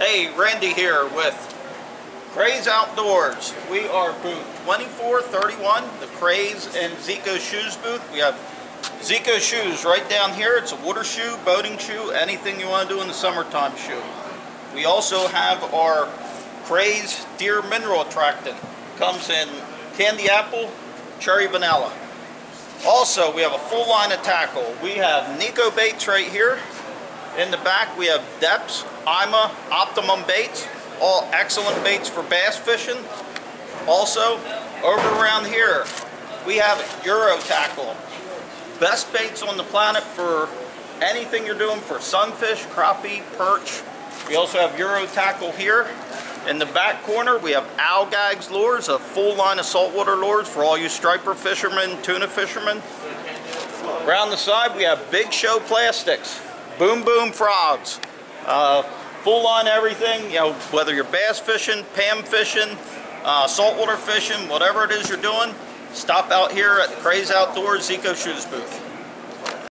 Hey, Randy here with Kraz Outdoors. We are booth 2431, the Kraz and Zeko Shoes booth. We have Zeko shoes right down here. It's a water shoe, boating shoe, anything you want to do in the summertime shoe. We also have our Kraz Deer Mineral Attractant. Comes in candy apple, cherry vanilla. Also, we have a full line of tackle. We have Nico baits right here. In the back, we have Deps, IMA, Optimum baits. All excellent baits for bass fishing. Also, over around here, we have Euro tackle. Best baits on the planet for anything you're doing for sunfish, crappie, perch. We also have Euro tackle here. In the back corner, we have Al Gag's lures, a full line of saltwater lures for all you striper fishermen, tuna fishermen. Around the side, we have Big Show Plastics, Boom Boom Frogs. Uh, full line everything, you know, whether you're bass fishing, pan fishing, uh, saltwater fishing, whatever it is you're doing, stop out here at the Kraz Outdoors Zeko Shoes booth.